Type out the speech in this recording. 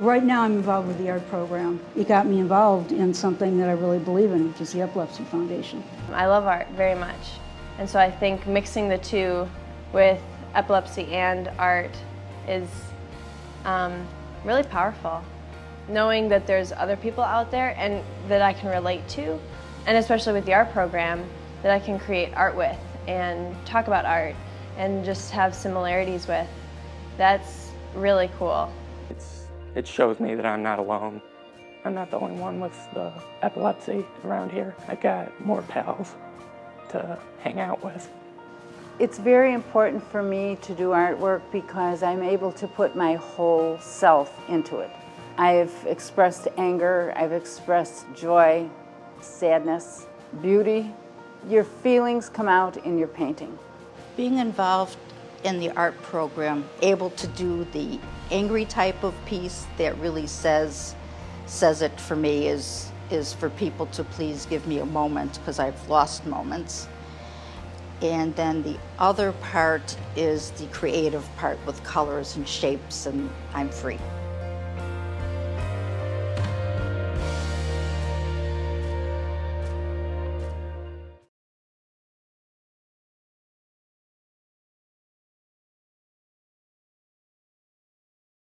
Right now, I'm involved with the art program. It got me involved in something that I really believe in, which is the Epilepsy Foundation. I love art very much, and so I think mixing the two with epilepsy and art is um, really powerful. Knowing that there's other people out there and that I can relate to, and especially with the art program, that I can create art with and talk about art and just have similarities with. That's really cool. It's it shows me that I'm not alone. I'm not the only one with the epilepsy around here. I've got more pals to hang out with. It's very important for me to do artwork because I'm able to put my whole self into it. I've expressed anger, I've expressed joy, sadness, beauty. Your feelings come out in your painting. Being involved in the art program, able to do the angry type of piece that really says says it for me is is for people to please give me a moment because I've lost moments. And then the other part is the creative part with colors and shapes and I'm free.